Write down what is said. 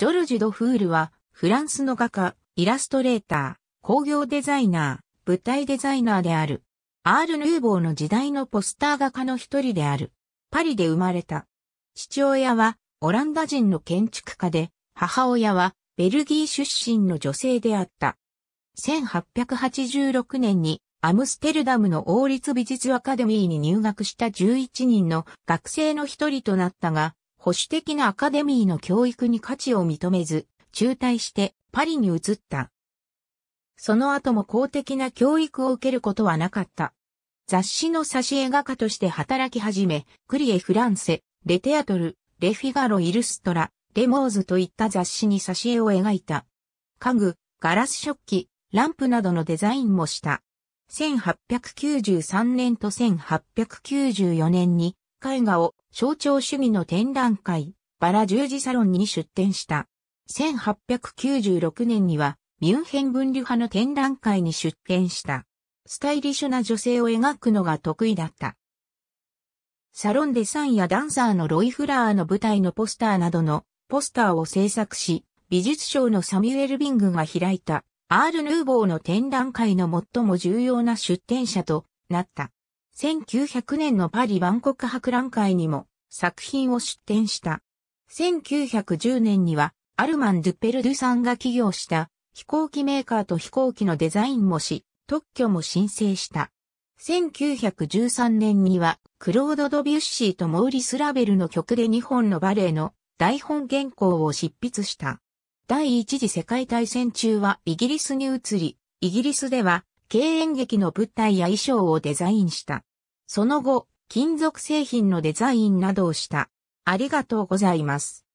ジョルジュ・ド・フールは、フランスの画家、イラストレーター、工業デザイナー、舞台デザイナーである。アール・ヌーボーの時代のポスター画家の一人である。パリで生まれた。父親は、オランダ人の建築家で、母親は、ベルギー出身の女性であった。1886年にアムステルダムの王立美術アカデミーに入学した11人の学生の一人となったが、保守的なアカデミーの教育に価値を認めず、中退してパリに移った。その後も公的な教育を受けることはなかった。雑誌の挿絵画家として働き始め、クリエ・フランセ、レテアトル、レフィガロ・イルストラ、レモーズといった雑誌に挿絵を描いた。家具、ガラス食器、ランプなどのデザインもした。1893年と1894年に絵画を象徴主義の展覧会、バラ十字サロンに出展した。1896年にはミュンヘン分離派の展覧会に出展した。スタイリッシュな女性を描くのが得意だった。サロンデサンやダンサーのロイ・フラーの舞台のポスターなどのポスターを制作し、美術賞のサミュエル・ビングが開いたアール・ヌーボーの展覧会の最も重要な出展者となった。1900年のパリ万国博覧会にも作品を出展した。1910年にはアルマン・ドゥペルドゥさんが起業した飛行機メーカーと飛行機のデザインもし、特許も申請した。1913年にはクロード・ドビュッシーとモーリス・ラベルの曲で2本のバレエの台本原稿を執筆した。第一次世界大戦中はイギリスに移り、イギリスでは経演劇の舞台や衣装をデザインした。その後、金属製品のデザインなどをした。ありがとうございます。